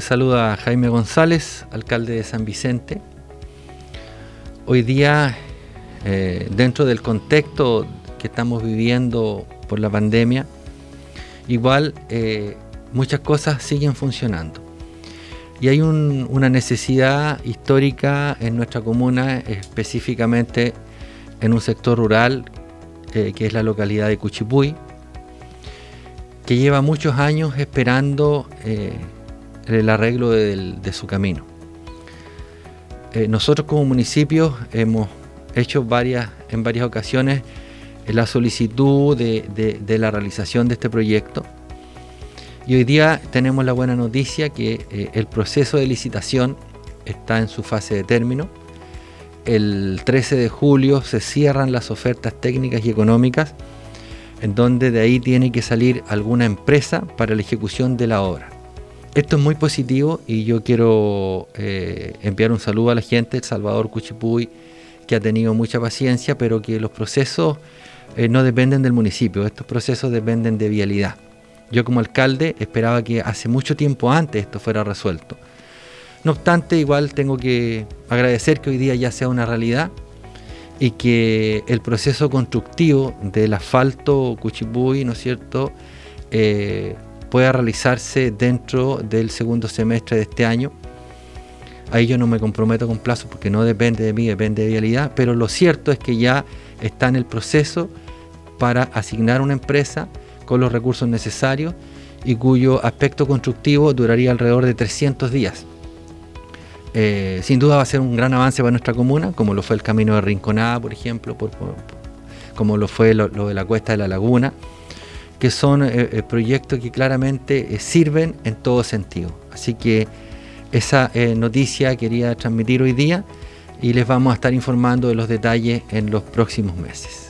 Les saluda Jaime González, alcalde de San Vicente. Hoy día, eh, dentro del contexto que estamos viviendo por la pandemia, igual eh, muchas cosas siguen funcionando. Y hay una necesidad histórica en nuestra comuna, específicamente en un sector rural, eh, que es la localidad de Cuchipuy, que lleva muchos años esperando el arreglo de, su camino. Eh, nosotros como municipio hemos hecho varias, en varias ocasiones la solicitud de, la realización de este proyecto y hoy día tenemos la buena noticia que eh, el proceso de licitación está en su fase de término. El 13 de julio se cierran las ofertas técnicas y económicas en donde de ahí tiene que salir alguna empresa para la ejecución de la obra. Esto es muy positivo y yo quiero eh, enviar un saludo a la gente de Salvador Cuchipuy, que ha tenido mucha paciencia, pero que los procesos eh, no dependen del municipio, estos procesos dependen de vialidad. Yo como alcalde esperaba que hace mucho tiempo antes esto fuera resuelto. No obstante, igual tengo que agradecer que hoy día ya sea una realidad y que el proceso constructivo del asfalto Cuchipuy, ¿no es cierto?, eh, pueda realizarse dentro del segundo semestre de este año. Ahí yo no me comprometo con plazo porque no depende de mí, depende de vialidad, pero lo cierto es que ya está en el proceso para asignar una empresa con los recursos necesarios y cuyo aspecto constructivo duraría alrededor de 300 días. Eh, sin duda va a ser un gran avance para nuestra comuna, como lo fue el camino de Rinconada, por ejemplo, como lo fue lo, de la cuesta de la laguna, que son eh, eh, proyectos que claramente sirven en todo sentido. Así que esa noticia quería transmitir hoy día y les vamos a estar informando de los detalles en los próximos meses.